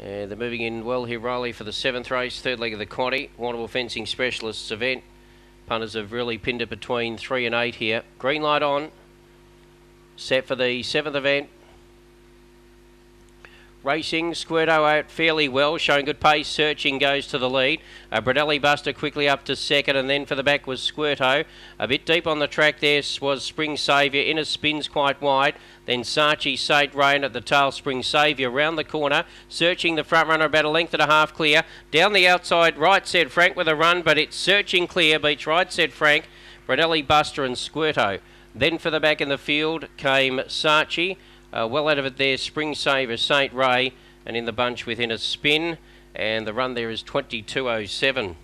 And they're moving in well here, Riley, for the seventh race, third leg of the quaddy. Warrnambool Fencing Specialists event. Punters have really pinned it between three and eight here. Green light on. Set for the seventh event. Racing, Squirto out fairly well, showing good pace. Searching goes to the lead. Uh, Bradelli Buster quickly up to second, and then for the back was Squirto. A bit deep on the track there was Spring Saviour. Inner spins quite wide. Then Saatchi, Saint Rain at the tail. Spring Saviour round the corner. Searching the front runner about a length and a half clear. Down the outside, right said Frank with a run, but it's searching clear. Beach right said Frank. Bradelli Buster and Squirto. Then for the back in the field came Saatchi. Uh, well out of it there, Spring Saviour, St. Ray, and in the bunch within a spin. And the run there is 22.07.